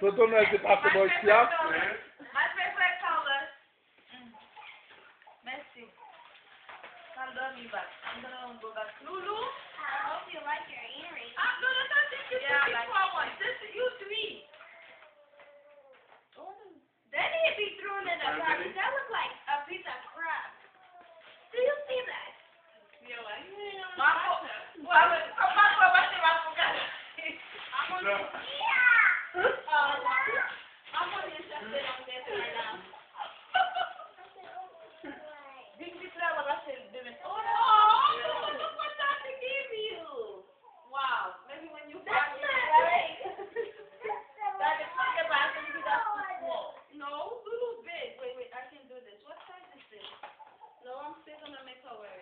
To dona jest wypasy, bo jest ja. My favorite color. Mm. Messi. Come me back. I'm gonna go back. Lulu. I hope you like your earrings. Ah, no, no, no, this is yeah, like. This is you three. Oh. Then he'd be thrown in a box. That looks like a piece of crap. Do you see that? Yeah, like, yeah. Marco, well, Marco, I'm going to poet